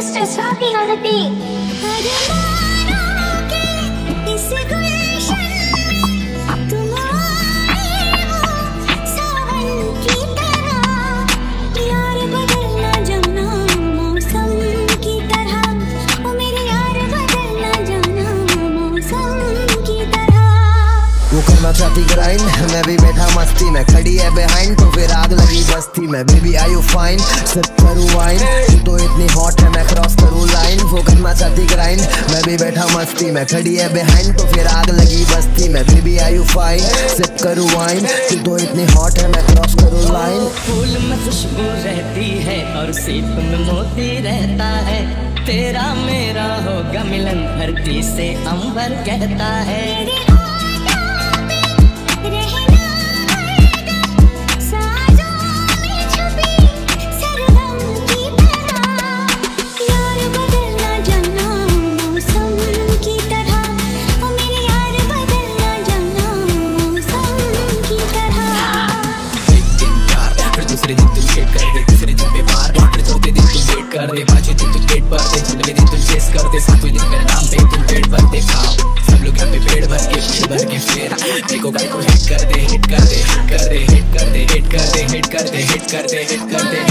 Just talking on the beat. वो मैं भी बैठा मस्ती में, खड़ी है बिहाइंड तो फिर आग लगी बस्ती में। Baby I you fine sip करूँ वाइन तो इतनी चाहती ग्राइंड मैं भी बैठा मस्ती में, खड़ी है बिहाइंड तो फिर आग लगी बस्ती में baby I you fine sip करूँ वाइन तू तो इतनी हॉट है, मैं क्रॉस करूँ लाइन फूल में खुशबू रहती है और सीप में मोती रहता है। तेरा मेरा होगा मिलन, धरती से अंबर कहता है। फिर दूसरे दिन तुम शेट कर दे तीसरे दिन पे मार फिर चौथे दिन तुम वेट कर दे पांचवे दिन तुम पेट भर दे छठवें दिन तुम चेस कर दे सातवें दिन मेरा नाम पे तुम पेट भर दे खाओ सब लोग यहाँ पे पेट भर के पेट भर के फिर देखो गाय को हिट कर दे हिट कर दे हिट कर दे हिट कर दे हिट कर दे हिट कर दे हिट कर दे हिट कर दे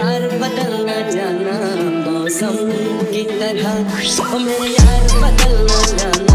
यार बदलना जाना मौसम की तरह। ओ मेरे यार बदलना जाना।